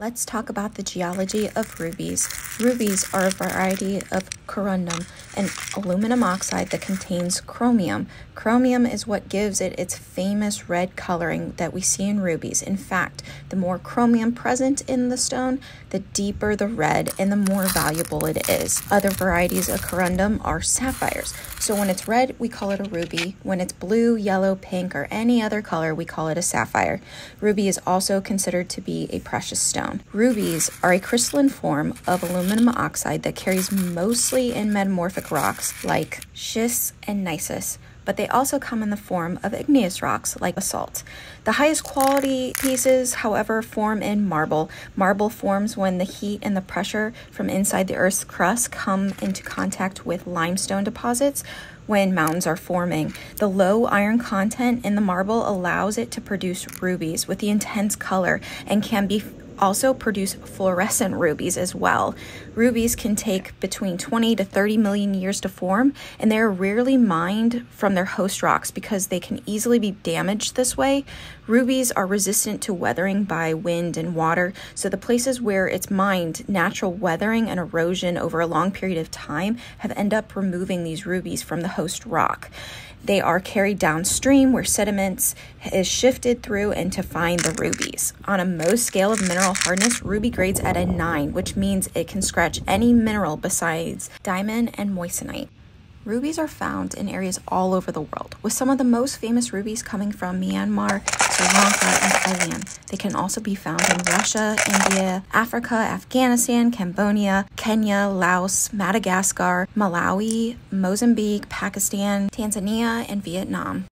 Let's talk about the geology of rubies. Rubies are a variety of corundum, an aluminum oxide that contains chromium. Chromium is what gives it its famous red coloring that we see in rubies. In fact, the more chromium present in the stone, the deeper the red and the more valuable it is. Other varieties of corundum are sapphires. So when it's red, we call it a ruby. When it's blue, yellow, pink, or any other color, we call it a sapphire. Ruby is also considered to be a precious stone. Rubies are a crystalline form of aluminum oxide that carries mostly in metamorphic rocks like schists and gneiss but they also come in the form of igneous rocks like basalt. The highest quality pieces, however, form in marble. Marble forms when the heat and the pressure from inside the Earth's crust come into contact with limestone deposits when mountains are forming. The low iron content in the marble allows it to produce rubies with the intense color and can be also produce fluorescent rubies as well. Rubies can take between 20 to 30 million years to form, and they're rarely mined from their host rocks because they can easily be damaged this way. Rubies are resistant to weathering by wind and water, so the places where it's mined, natural weathering and erosion over a long period of time have ended up removing these rubies from the host rock. They are carried downstream where sediments is shifted through and to find the rubies. On a Mohs scale of mineral hardness, ruby grades at a 9, which means it can scratch any mineral besides diamond and moissanite. Rubies are found in areas all over the world, with some of the most famous rubies coming from Myanmar, Sri Lanka, and Thailand. They can also be found in Russia, India, Africa, Afghanistan, Cambodia, Kenya, Laos, Madagascar, Malawi, Mozambique, Pakistan, Tanzania, and Vietnam.